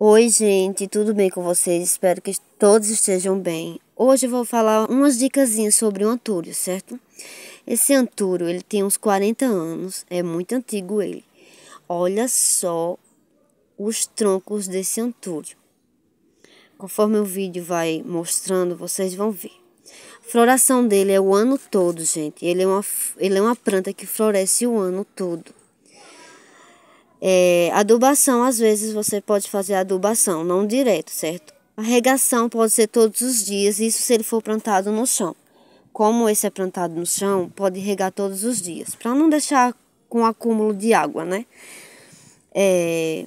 Oi, gente, tudo bem com vocês? Espero que todos estejam bem. Hoje eu vou falar umas dicasinhas sobre o antúrio, certo? Esse antúrio, ele tem uns 40 anos, é muito antigo ele. Olha só os troncos desse antúrio. Conforme o vídeo vai mostrando, vocês vão ver. A floração dele é o ano todo, gente. Ele é uma, ele é uma planta que floresce o ano todo. É, adubação, às vezes você pode fazer adubação, não direto, certo? A regação pode ser todos os dias, isso se ele for plantado no chão. Como esse é plantado no chão, pode regar todos os dias, para não deixar com acúmulo de água, né? É,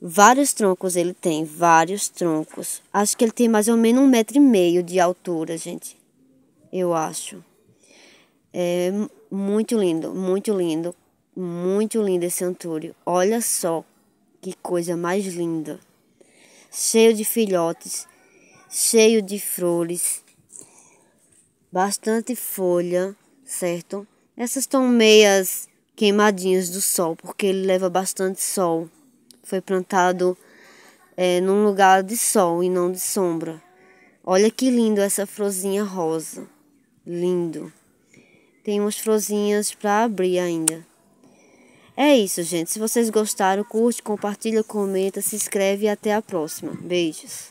vários troncos ele tem, vários troncos. Acho que ele tem mais ou menos um metro e meio de altura, gente. Eu acho. É muito lindo, muito lindo. Muito lindo esse antúrio. Olha só que coisa mais linda. Cheio de filhotes, cheio de flores, bastante folha, certo? Essas estão meias queimadinhas do sol, porque ele leva bastante sol. Foi plantado é, num lugar de sol e não de sombra. Olha que lindo essa florzinha rosa. Lindo. Tem umas florzinhas para abrir ainda. É isso, gente. Se vocês gostaram, curte, compartilha, comenta, se inscreve e até a próxima. Beijos.